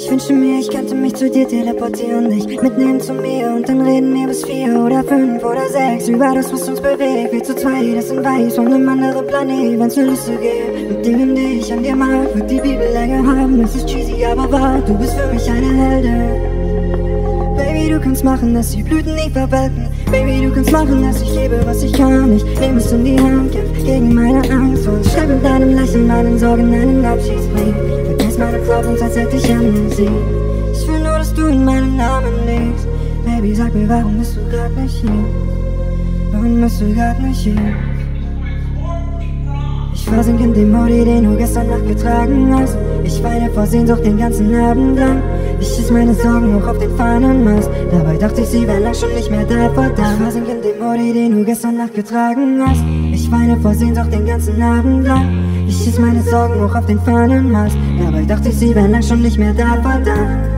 Ich wünsche mir, ich könnte mich zu dir teleportieren, dich mitnehmen zu mir und dann reden wir bis vier oder fünf oder sechs über das, was uns bewegt. Wir zu zweit, das sind weiß von einem anderen Planet, wenn's eine Liste gibt. Mit Dingen, die ich an dir mag, wird die Bibel länger haben. Es ist cheesy, aber wahr, du bist für mich eine Heldin. Baby, du kannst machen, dass die Blüten nie verwelken. Baby, du kannst machen, dass ich lebe, was ich kann. Ich nehme es in die Hand, kämpf gegen meine Angst und schreib mit deinem Lächeln meinen Sorgen einen Abschiedsbrief. Vergiss meine Problems, als hätte ich an sie. Ich will nur, dass du in meinen Namen legst. Baby, sag mir, warum bist du grad nicht hier? Warum bist du grad nicht hier? Versinke in dem Modi, den du gestern Nacht getragen hast. Ich weine vor Sehnsucht den ganzen Abend lang. Ich schieß meine Sorgen hoch auf den Fahnenmast. Dabei dachte ich, sie wären lang schon nicht mehr da, verdammt. Versinke in dem Modi, den du gestern Nacht getragen hast. Ich weine vor Sehnsucht den ganzen Abend lang. Ich schieß meine Sorgen hoch auf den Fahnenmast. Dabei dachte ich, sie wären lang schon nicht mehr da, verdammt.